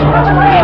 Thank you.